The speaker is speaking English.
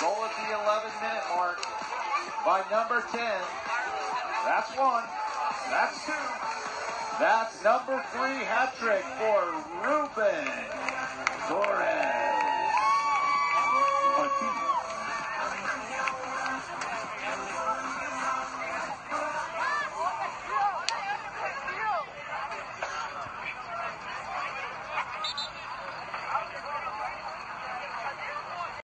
Goal at the 11 minute mark by number 10. That's one. That's two. That's number three hat trick for Ruben